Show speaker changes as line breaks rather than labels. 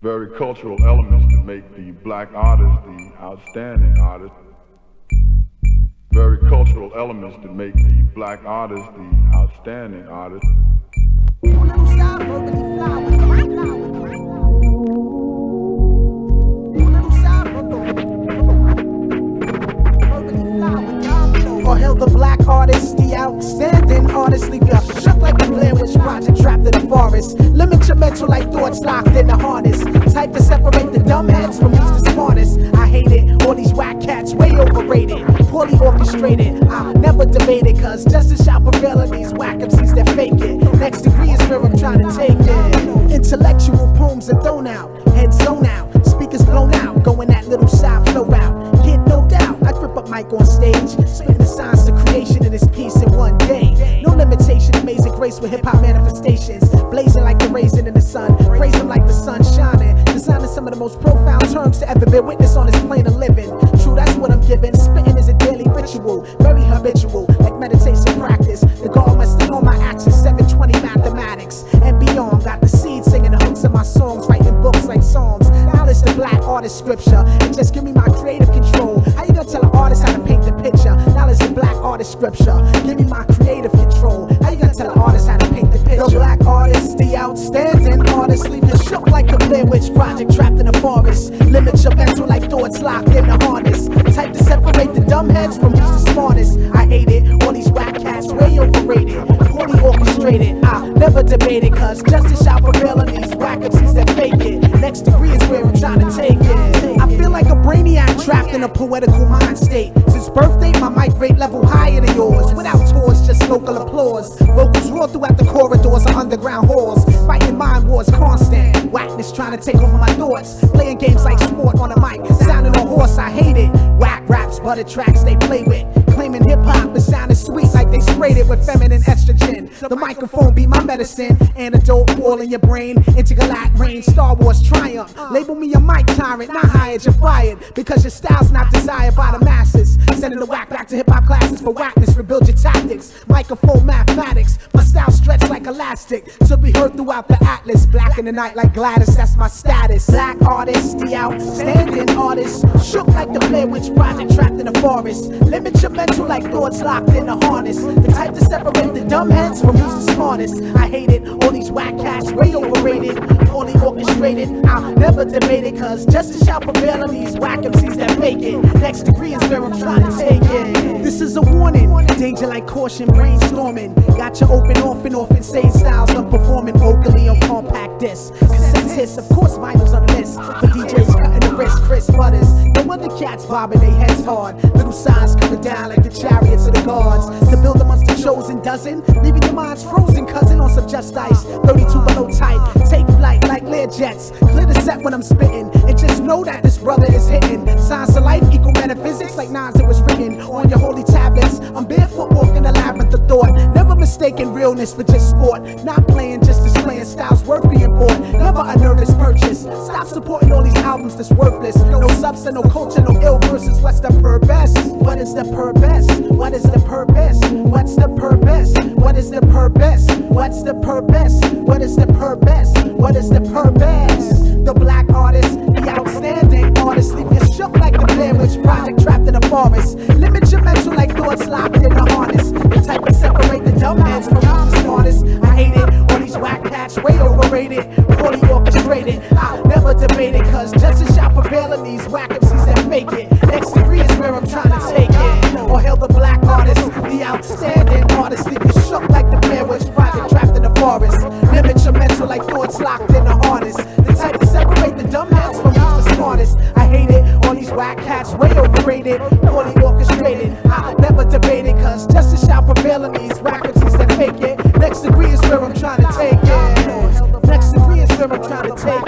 very cultural elements to make the black artist the outstanding artist. Very cultural elements to make the black artist the outstanding artist.
Or hail the black artist, the outstanding artist. Leave you Witch Project trapped in the forest. Limit your mental like thoughts locked in the harness. Type to separate the dumb heads from who's the smartest. I hate it, all these whack cats way overrated. Poorly orchestrated, I never debated. Cause justice shall prevail in these whack MCs that fake it. Next degree is where I'm trying to take it. Intellectual poems are thrown out, heads zone out, speakers blown out, going that little side flow out. Kid, no doubt, I grip up mic on stage, grace with hip hop manifestations, blazing like the raisin in the sun, praising like the sun shining, designing some of the most profound terms to ever bear witness on this plane of living. True, that's what I'm giving. Spitting is a daily ritual, very habitual, like meditation the scripture, and just give me my creative control. How you gonna tell an artist how to paint the picture? Knowledge the black artist scripture, give me my creative control. How you gonna tell an artist how to paint the picture? The black artist, the outstanding artist, leave you shook like the Blair Witch Project trapped in the forest. Limit your mental like thoughts locked in the harness. Type to separate the dumb heads from who's the smartest. I hate it, all these whack cats way overrated, poorly orchestrated. I never debated, cause justice shall prevail in these Degree is where I'm trying to take it. I feel like a brainiac trapped in a poetical mind state. Since birthday, my mic rate level higher than yours. Without tours, just local applause. Vocals roar throughout the corridors of underground halls. Fighting mind wars constant. Whackness trying to take over my thoughts. Playing games like sport on a mic. Sounding a horse, I hate it. Whack raps, but the tracks they play with. Claiming hip hop is sounding sweet like they sprayed it with feminine estrogen. The microphone be my medicine. Antidote all in your brain. Intergalactic rain, Star Wars triumph. Label me a mic tyrant, not hired, you're fired. Because your style's not desired by the masses. Sending the whack back to hip hop classes for whackness. Rebuild your tactics. Microphone mathematics. My style stretched like elastic. To be heard throughout the atlas. Black in the night like Gladys, that's my status. Black artist, the outstanding artist. Shook like the Blair Witch Project trapped in the forest. Limit your mental like thoughts locked in the harness. The type to separate the dumb heads from who's the smartest. I hate it, all these whack cats way overrated. Orchestrated, I'll never debate it. Cause justice shall prevail on these whack MCs that make it. Next degree is where I'm trying to take it. This is a warning, danger like caution, brainstorming. Got you open off and off insane styles. I'm performing vocally on compact discs. Hits, of course, vinyls on the list. For DJs cutting the wrist, Chris Butters. No other cats bobbing their heads hard. Little signs coming down like the chariots of the gods. To build amongst the chosen dozen, leaving your minds frozen, cousin on some just ice. 32 below flight Learjets. Clear the set when I'm spitting, and just know that this brother is hitting. Science of life, equal metaphysics, like nines it was written on your holy tablets. I'm barefoot mistaking realness for just sport. Not playing, just displaying styles worth being bought. Never a nervous purchase. Stop supporting all these albums that's worthless. No substance, no culture, no ill verses. what's the purpose? What is the purpose? What is the purpose? What's the purpose? What is the purpose? What's the purpose? What is the purpose? What is the purpose? The black artist, the outstanding artist, leave you shook like the Blair Witch Project trapped in the forest. fellas. Just a y'all prevailing these whack MCs that fake it. Next degree is where I'm trying to take it. Or hail the black artist, the outstanding artist. Leave you shook like the man was private trapped in the forest. Limit your mental like thoughts locked in the harness. The type to separate the dumb heads from the smartest. I hate it. All these whack cats way overrated, poorly orchestrated. I'll never debate it, cause justice shall prevail in these whack MCs that fake it. Next degree is where I'm trying to take it. Next degree is where I'm trying to take it.